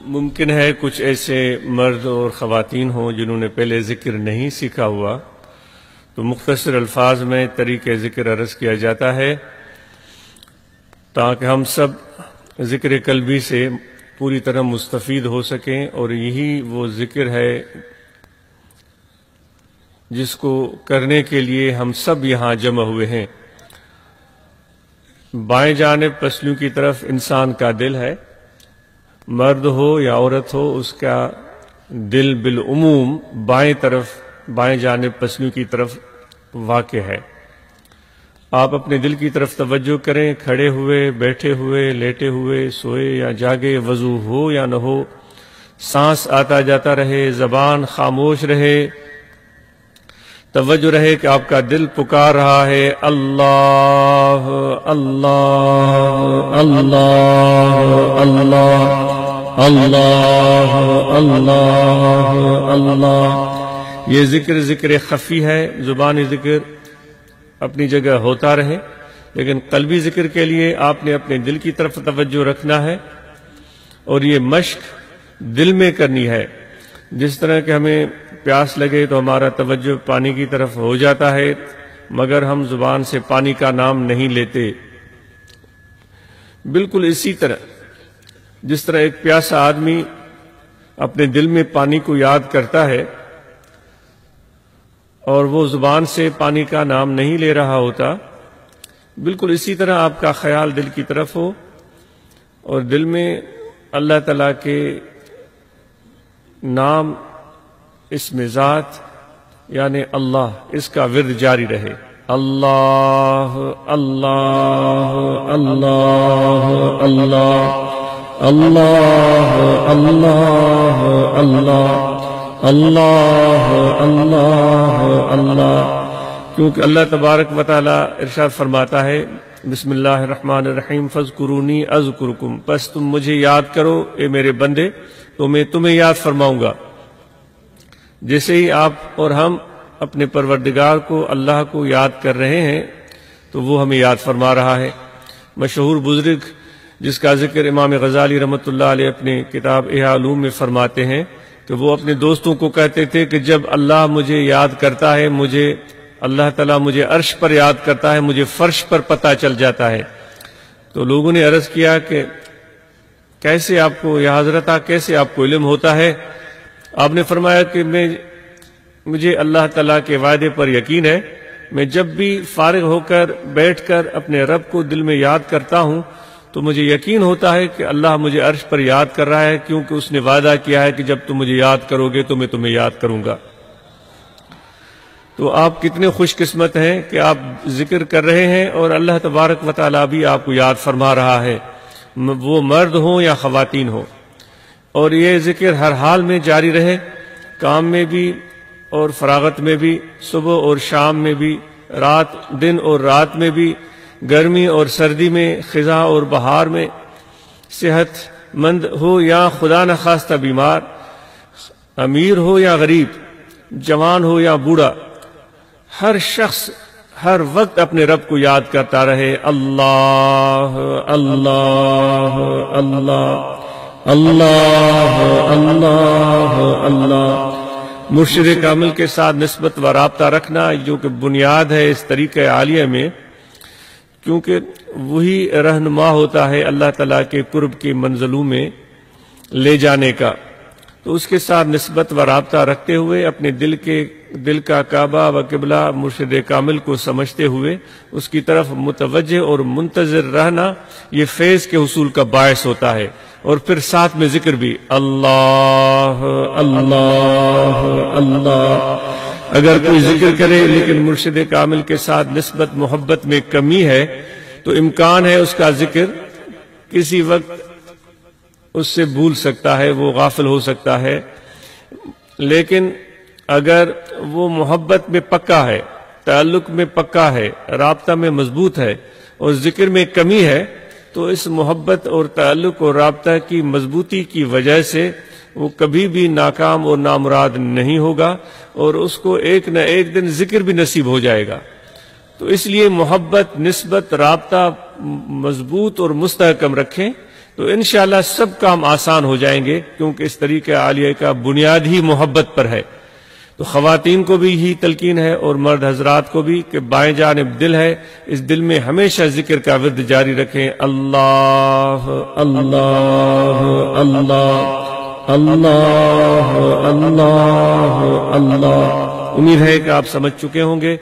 मुमकिन है कुछ ऐसे मर्द और ख़वातीन हों जिन्होंने पहले ज़िक्र नहीं सीखा हुआ। तो मुख्तर अल्फाज में तरीक़ ज़िक्र अर्ज़ किया जाता है ताकि हम सब ज़िक्र कलबी से पूरी तरह मुस्तफ़ हो सकें और यही वो ज़िक्र है जिसको करने के लिए हम सब यहाँ जमा हुए हैं। बाएँ जानब पसलियों की तरफ़ इंसान का दिल है। मर्द हो या औरत हो, उसका दिल बिलूम बाएँ तरफ़, बाएँ जानब पसलियों की तरफ़ वाक़ है। आप अपने दिल की तरफ़ तवज्जो करें, खड़े हुए, बैठे हुए, लेटे हुए, सोए या जागे, वज़ू हो या न हो, सांस आता जाता रहे, जबान खामोश रहे, तवज्जो रहे कि आपका दिल पुकार रहा है, अल्लाह अल्लाह अल्लाह अल्लाह। अल्लाह अल्लाह अल्लाह। ये ज़िक्र ज़िक्र खफी है, जुबानी ज़िक्र अपनी जगह होता रहे। लेकिन कलबी ज़िक्र के लिए आपने अपने दिल की तरफ़ तवज्जो रखना है और ये मश्क दिल में करनी है। जिस तरह के हमें प्यास लगे तो हमारा तवज्जो पानी की तरफ़ हो जाता है, मगर हम ज़ुबान से पानी का नाम नहीं लेते। बिल्कुल इसी तरह जिस तरह एक प्यासा आदमी अपने दिल में पानी को याद करता है और वो ज़ुबान से पानी का नाम नहीं ले रहा होता, बिल्कुल इसी तरह आपका ख्याल दिल की तरफ़ हो और दिल में अल्लाह तला के नाम इसमें ज़ात यानी अल्लाह, इसका विरद जारी रहे। अल्लाह अल्लाह अल्लाह अल्लाह। अल्लाह अल्लाह अल्लाह अल्लाह अल्लाह अल्लाह। क्योंकि अल्लाह तबारक व ताली इरशाद फरमाता है, बिस्मिल्लाहिर्रहमानिर्रहीम, फजकुरूनी अजकुरकुम। बस तुम मुझे याद करो, ए मेरे बंदे तो मैं तुम्हें याद फरमाऊँगा। जैसे ही आप और हम अपने परवरदिगार को, अल्लाह को याद कर रहे हैं तो वो हमें याद फरमा रहा है। मशहूर बुज़ुर्ग जिसका ज़िक्र इमाम गजाली रमत अपने किताब एहालूम में फरमाते हैं कि वो अपने दोस्तों को कहते थे कि जब अल्लाह मुझे याद करता है, मुझे, अल्लाह तला मुझे अर्श पर याद करता है, मुझे फर्श पर पता चल जाता है। तो लोगों ने अर्ज़ किया कि कैसे आपको, या हज़रत कैसे आपको इलम होता है? आपने फरमाया कि मैं, मुझे अल्लाह तला के वायदे पर यकीन है। मैं जब भी फारिग होकर, बैठकर अपने रब को दिल में याद करता हूँ तो मुझे यकीन होता है कि अल्लाह मुझे अर्श पर याद कर रहा है, क्योंकि उसने वादा किया है कि जब तुम मुझे याद करोगे तो मैं तुम्हें याद करूँगा। तो आप कितने खुशकिस्मत हैं कि आप ज़िक्र कर रहे हैं और अल्लाह तबारक व भी आपको याद फरमा रहा है। वो मर्द हो या खातन हो। और ये ज़िक्र हर हाल में जारी रहे, काम में भी और फरागत में भी, सुबह और शाम में भी, रात, दिन और रात में भी गर्मी और सर्दी में, खिजा और बहार में सेहतमंद हो या खुदा न खास्ता बीमार, अमीर हो या गरीब, जवान हो या बूढ़ा, हर शख्स हर वक्त अपने रब को याद करता रहे, अल्लाह अल्लाह अल्लाह अल्लाह अल्लाह अल्लाह। मुर्शद कामिल के साथ नस्बत व रबता रखना जो कि बुनियाद है इस तरीके आलिया में। क्योंकि वही रहनुमा होता है अल्लाह तला के कुर्ब की मंजिलों में ले जाने का। तो उसके साथ नस्बत व रबता रखते हुए, अपने दिल के, दिल का काबा व किबला मुर्शद कामिल को समझते हुए, उसकी तरफ़ मुतवज और मुंतजर रहना, ये फैज़ के हसूल का बायस होता है। और फिर साथ में ज़िक्र भी, अल्लाह अल्लाह अल्लाह। अगर कोई ज़िक्र करे, लेकिन मुर्शिद कामिल के साथ नस्बत मोहब्बत में कमी है तो इम्कान है उसका ज़िक्र किसी वक्त उससे भूल सकता है, वो गाफिल हो सकता है। लेकिन अगर वो मोहब्बत में पक्का है, ताल्लुक में पक्का है, रबता में मज़बूत है, और ज़िक्र में कमी है तो इस मोहब्बत और ताल्लुक और रबता की मजबूती की वजह से वो कभी भी नाकाम और नामुराद नहीं होगा और उसको एक न एक दिन ज़िक्र भी नसीब हो जाएगा। तो इसलिए मोहब्बत, नस्बत, रबता मज़बूत और मुस्तकम रखें तो इन सब काम आसान हो जाएँगे, क्योंकि इस तरीके आलिया का बुनियाद ही मोहब्बत पर है। तो खातन को भी यही तलकीन है और मर्द हजरात को भी कि बाएँ जानब दिल है, इस दिल में हमेशा ज़िक्र का विद जारी रखें। अल्लाह अल्लाह अल्लाह। अल्लाह अल्लाह अल्लाह। उम्मीद है कि आप समझ चुके होंगे।